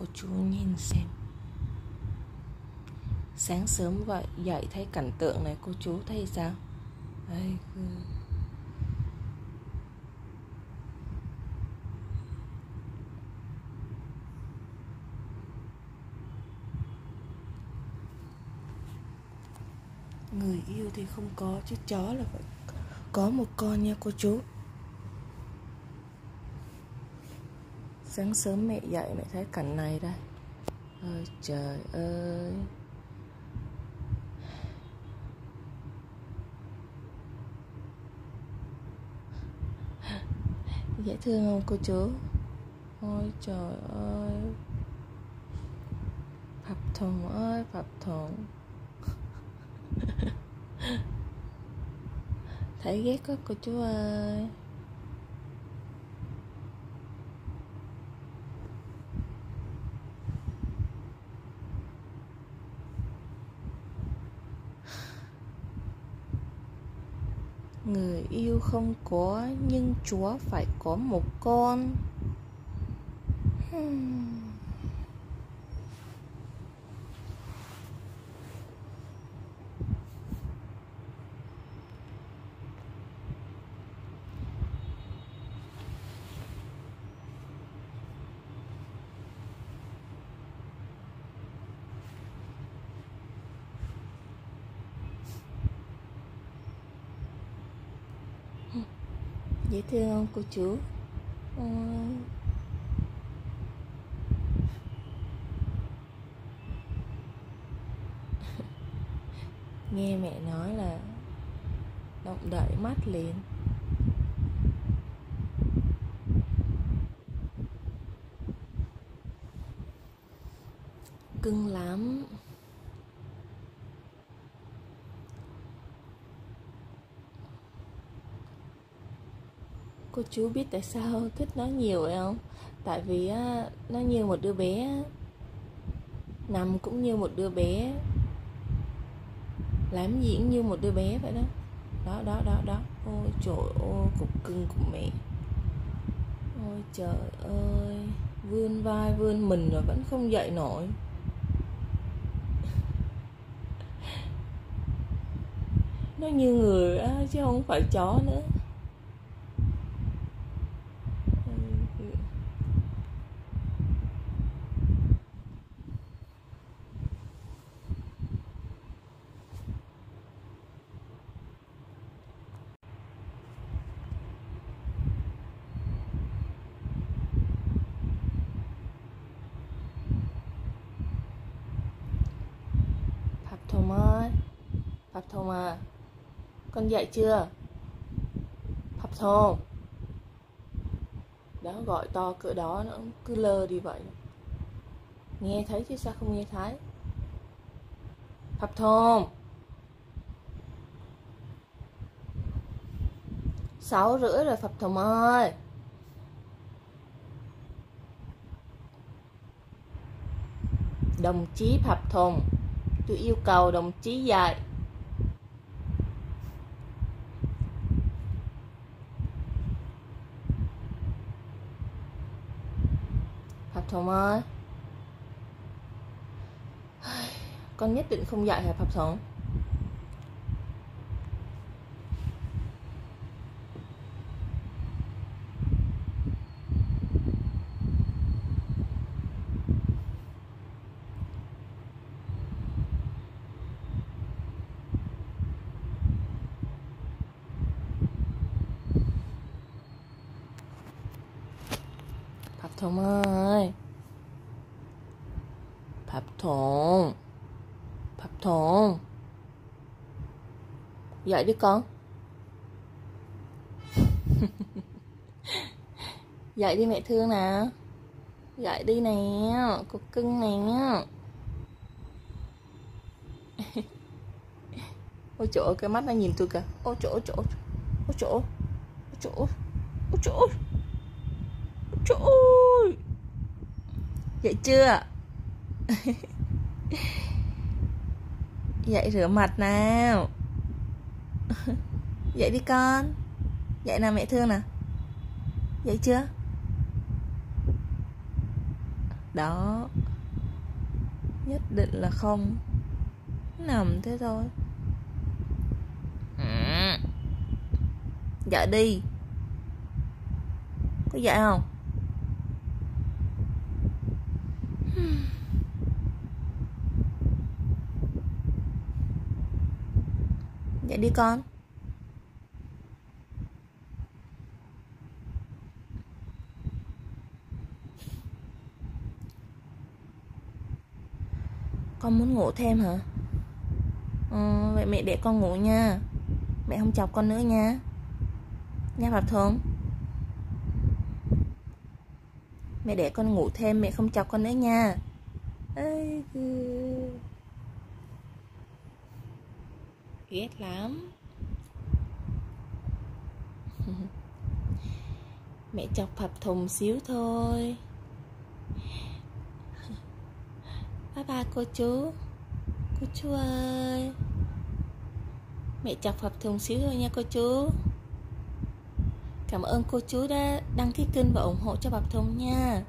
cô chú nhìn xem. Sáng sớm vậy dậy thấy cảnh tượng này cô chú thấy sao? Đây, người yêu thì không có chứ chó là phải có một con nha cô chú. Sáng sớm mẹ dậy mẹ thấy cảnh này đây. Ôi trời ơi. Dễ thương không cô chú? Ôi trời ơi. Phập thùng ơi, phập thùng thấy ghét quá cô chú ơi. Người yêu không có nhưng chúa phải có một con hmm. Dễ thương cô chú? Ôi. Ờ. nghe mẹ nói là động đậy mắt liền. Cưng lắm. Cô chú biết tại sao thích nó nhiều vậy không? Tại vì á, nó như một đứa bé. Nằm cũng như một đứa bé. Làm gì cũng như một đứa bé vậy đó. Đó đó đó đó. Ôi trời ôi cục cưng của mẹ. Ôi trời ơi. Vươn vai vươn mình rồi vẫn không dậy nổi. Nó như người á chứ không phải chó nữa Phạm Thùng ơi phật thô à Con dậy chưa? Phật thô Đó, gọi to cỡ đó, nó cứ lơ đi vậy. Nghe thấy chứ sao không nghe thấy? Phật thô Sáu rưỡi rồi phật thô ơi Đồng chí Phạm Thùng tôi yêu cầu đồng chí dạy. Phạm Thuận ơi? Con nhất định không dạy hả Phạm Thuận? Phạm ơi Phạm Thuận Phạm Dậy đi con Dậy đi mẹ thương nè. Dậy đi nè. Cô cưng nè. Ôi chỗ cái mắt nó nhìn tôi kìa. Ôi chỗ chỗ Ôi chỗ Ôi chỗ Ôi chỗ Trời ơi. Dậy chưa? Dậy rửa mặt nào. Dậy đi con. Dậy nào mẹ thương nè Dậy chưa? Đó. Nhất định là không. Nằm thế thôi. Dạ đi. Có dạy không Dậy đi con. Con muốn ngủ thêm hả? Ừ, vậy mẹ để con ngủ nha. Mẹ không chọc con nữa nha. Nha Phạm Thuận mẹ để con ngủ thêm, mẹ không chọc con nữa nha. Ghét lắm. Mẹ chọc phập thùng xíu thôi. Bye bye cô chú. Cô chú ơi. Mẹ chọc phập thùng xíu thôi nha cô chú cảm ơn cô chú đã đăng ký kênh và ủng hộ cho bập thùng nha.